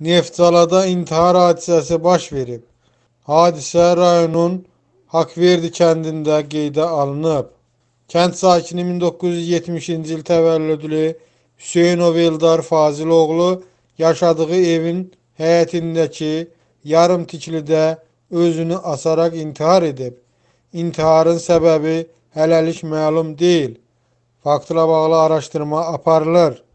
Neftçalada intihar hadisəsi baş verib. Hadisə rayonun Haqverdi kəndində qeydə alınıb. Kənd sakini 1970-ci il təvəllüdlü Hüseynov Eldar Faziloğlu yaşadığı evin həyətindəki yarım tiklidə özünü asaraq intihar edib. İntiharın səbəbi hələlik məlum deyil. Faktla bağlı araşdırma aparılır.